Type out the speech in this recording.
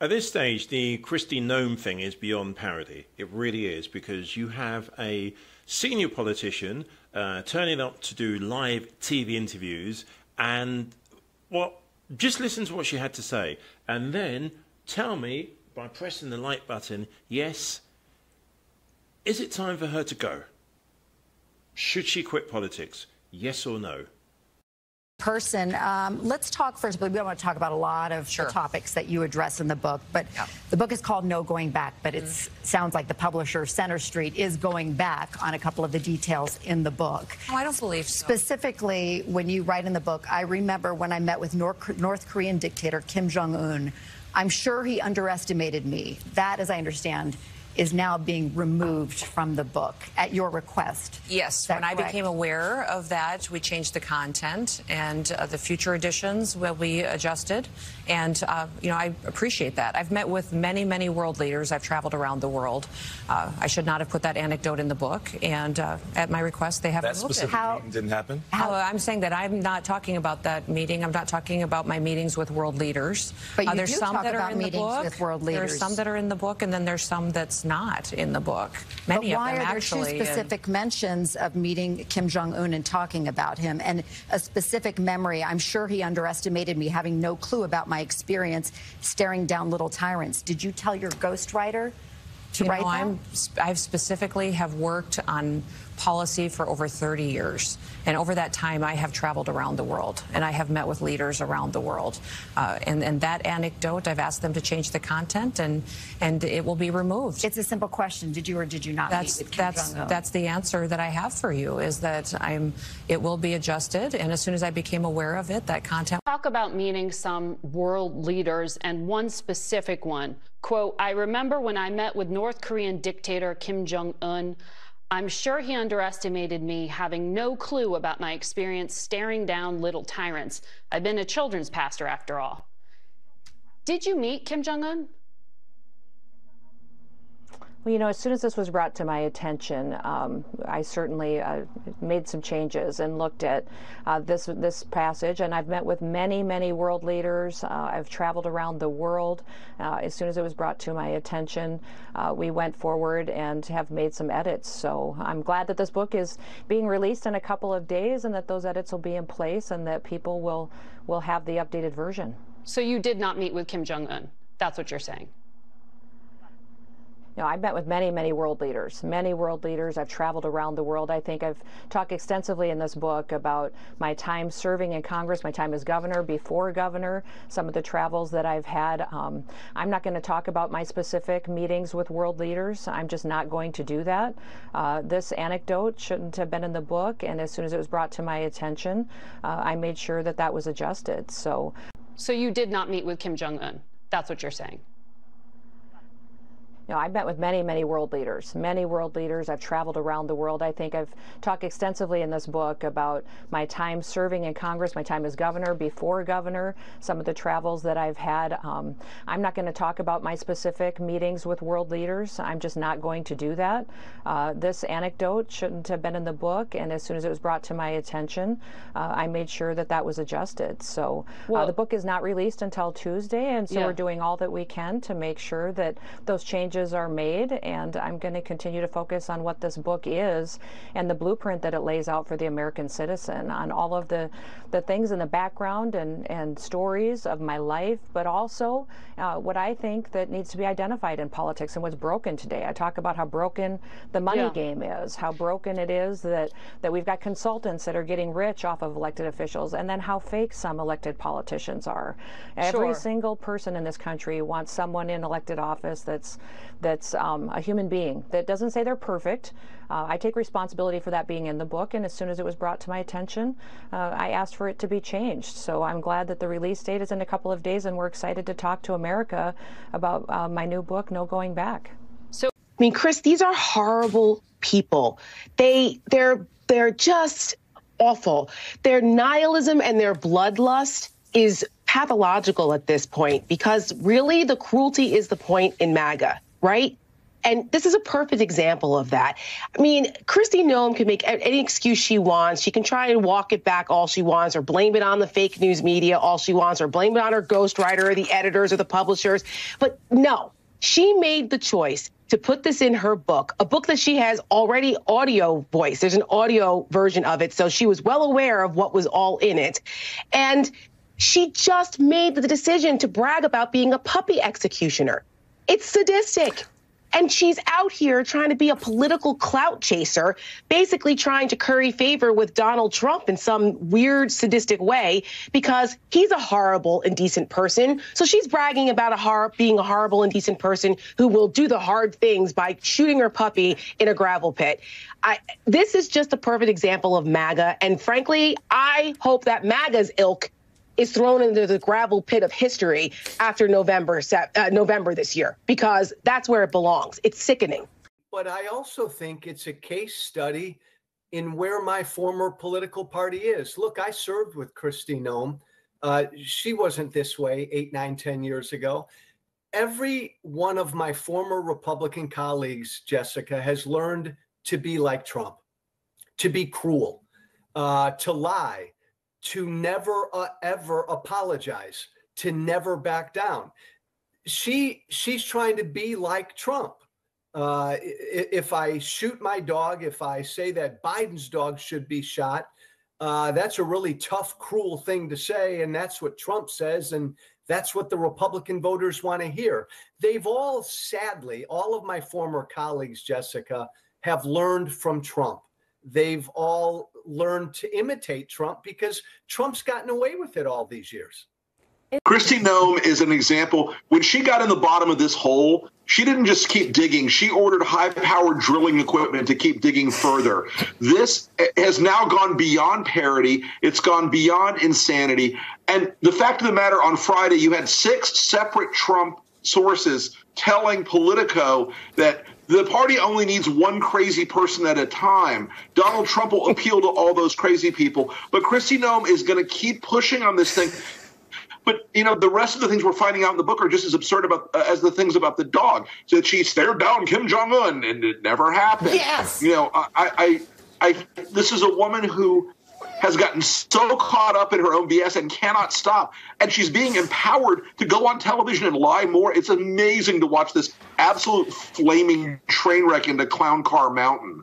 At this stage, the Kristi Noem thing is beyond parody. It really is because you have a senior politician uh, turning up to do live TV interviews and what just listen to what she had to say and then tell me by pressing the like button, yes, is it time for her to go? Should she quit politics? Yes or no? Person. Um, let's talk first, but we don't want to talk about a lot of sure. the topics that you address in the book. But yeah. the book is called No Going Back, but it mm. sounds like the publisher Center Street is going back on a couple of the details in the book. Oh, I don't believe so. Specifically, when you write in the book, I remember when I met with North, North Korean dictator Kim Jong Un. I'm sure he underestimated me. That, as I understand, is now being removed from the book at your request. Yes, when correct? I became aware of that, we changed the content, and uh, the future editions will be adjusted. And, uh, you know, I appreciate that. I've met with many, many world leaders. I've traveled around the world. Uh, I should not have put that anecdote in the book, and uh, at my request, they have that removed specific it. How, meeting didn't happen? How, I'm saying that I'm not talking about that meeting. I'm not talking about my meetings with world leaders. But uh, you there's do some talk that about are in meetings the book. with world leaders. There's some that are in the book, and then there's some that's not in the book. Many but why of them, are there actually, two specific and... mentions of meeting Kim Jong Un and talking about him, and a specific memory? I'm sure he underestimated me, having no clue about my experience staring down little tyrants. Did you tell your ghostwriter to you write know, that? I'm, I specifically have worked on policy for over 30 years. And over that time, I have traveled around the world and I have met with leaders around the world. Uh, and, and that anecdote, I've asked them to change the content and, and it will be removed. It's a simple question. Did you or did you not that's, meet with Kim that's, Jong-un? That's the answer that I have for you is that I'm, it will be adjusted. And as soon as I became aware of it, that content. Talk about meeting some world leaders and one specific one. Quote, I remember when I met with North Korean dictator Kim Jong-un, I'm sure he underestimated me, having no clue about my experience staring down little tyrants. I've been a children's pastor after all. Did you meet Kim Jong un? Well, you know, as soon as this was brought to my attention, um, I certainly uh, made some changes and looked at uh, this this passage. And I've met with many, many world leaders. Uh, I've traveled around the world. Uh, as soon as it was brought to my attention, uh, we went forward and have made some edits. So I'm glad that this book is being released in a couple of days, and that those edits will be in place, and that people will will have the updated version. So you did not meet with Kim Jong Un. That's what you're saying know, I've met with many, many world leaders, many world leaders. I've traveled around the world. I think I've talked extensively in this book about my time serving in Congress, my time as governor, before governor, some of the travels that I've had. Um, I'm not going to talk about my specific meetings with world leaders. I'm just not going to do that. Uh, this anecdote shouldn't have been in the book, and as soon as it was brought to my attention, uh, I made sure that that was adjusted. So, so you did not meet with Kim Jong Un. That's what you're saying. You know, I've met with many, many world leaders, many world leaders. I've traveled around the world. I think I've talked extensively in this book about my time serving in Congress, my time as governor, before governor, some of the travels that I've had. Um, I'm not going to talk about my specific meetings with world leaders. I'm just not going to do that. Uh, this anecdote shouldn't have been in the book, and as soon as it was brought to my attention, uh, I made sure that that was adjusted. So uh, the book is not released until Tuesday, and so yeah. we're doing all that we can to make sure that those changes changes are made, and I'm going to continue to focus on what this book is and the blueprint that it lays out for the American citizen on all of the, the things in the background and, and stories of my life, but also uh, what I think that needs to be identified in politics and what's broken today. I talk about how broken the money yeah. game is, how broken it is that, that we've got consultants that are getting rich off of elected officials, and then how fake some elected politicians are. Every single person in this country wants someone in elected office that's that's um, a human being that doesn't say they're perfect. Uh, I take responsibility for that being in the book, and as soon as it was brought to my attention, uh, I asked for it to be changed. So I'm glad that the release date is in a couple of days, and we're excited to talk to America about uh, my new book, No Going Back. So, I mean, Chris, these are horrible people. They they're they're just awful. Their nihilism and their bloodlust is pathological at this point because really the cruelty is the point in MAGA right? And this is a perfect example of that. I mean, Kristi Noem can make any excuse she wants. She can try and walk it back all she wants or blame it on the fake news media all she wants or blame it on her ghostwriter or the editors or the publishers. But no, she made the choice to put this in her book, a book that she has already audio voice. There's an audio version of it. So she was well aware of what was all in it. And she just made the decision to brag about being a puppy executioner. It's sadistic. And she's out here trying to be a political clout chaser, basically trying to curry favor with Donald Trump in some weird, sadistic way because he's a horrible, indecent person. So she's bragging about a hor- being a horrible, indecent person who will do the hard things by shooting her puppy in a gravel pit. I, this is just a perfect example of MAGA. And frankly, I hope that MAGA's ilk is thrown into the gravel pit of history after November uh, November this year because that's where it belongs. It's sickening. But I also think it's a case study in where my former political party is. Look, I served with Kristi Noem. Uh, she wasn't this way eight, nine, ten years ago. Every one of my former Republican colleagues, Jessica, has learned to be like Trump, to be cruel, uh, to lie, to never uh, ever apologize, to never back down. She she's trying to be like Trump. Uh, if I shoot my dog, if I say that Biden's dog should be shot, uh, that's a really tough, cruel thing to say, and that's what Trump says, and that's what the Republican voters want to hear. They've all, sadly, all of my former colleagues, Jessica, have learned from Trump they've all learned to imitate Trump because Trump's gotten away with it all these years. Kristi Noem is an example. When she got in the bottom of this hole, she didn't just keep digging. She ordered high powered drilling equipment to keep digging further. This has now gone beyond parody. It's gone beyond insanity. And the fact of the matter, on Friday, you had six separate Trump sources telling Politico that the party only needs one crazy person at a time. Donald Trump will appeal to all those crazy people, but Kristi Noem is going to keep pushing on this thing. But you know, the rest of the things we're finding out in the book are just as absurd about uh, as the things about the dog. So that she stared down Kim Jong Un, and it never happened. Yes. You know, I, I, I, this is a woman who has gotten so caught up in her own BS and cannot stop. And she's being empowered to go on television and lie more. It's amazing to watch this absolute flaming train wreck into Clown Car Mountain.